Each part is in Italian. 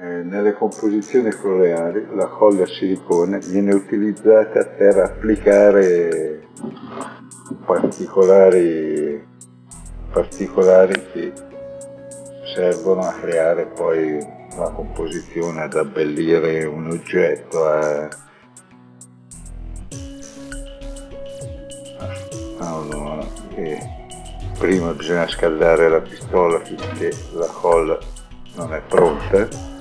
Eh, nelle composizioni floreali la colla silicone viene utilizzata per applicare particolari, particolari che servono a creare poi la composizione, ad abbellire un oggetto, a, allora, prima bisogna scaldare la pistola finché la colla non è pronta,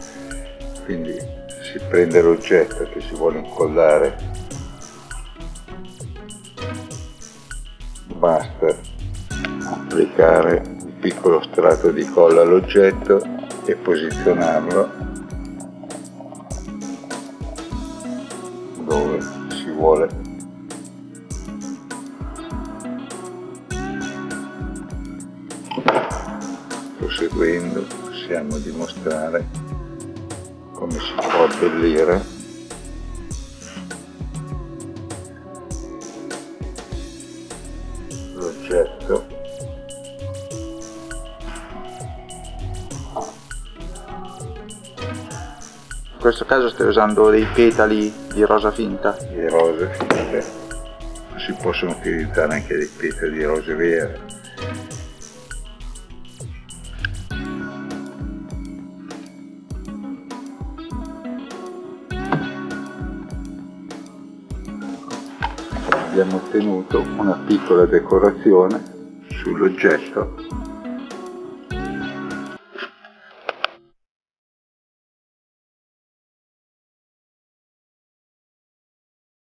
quindi si prende l'oggetto che si vuole incollare, basta applicare un piccolo strato di colla all'oggetto e posizionarlo dove si vuole. Proseguendo possiamo dimostrare come si può abbellire. L'oggetto. In questo caso stai usando dei petali di rosa finta? di rose finte. Si possono utilizzare anche dei petali di rose vere abbiamo ottenuto una piccola decorazione sull'oggetto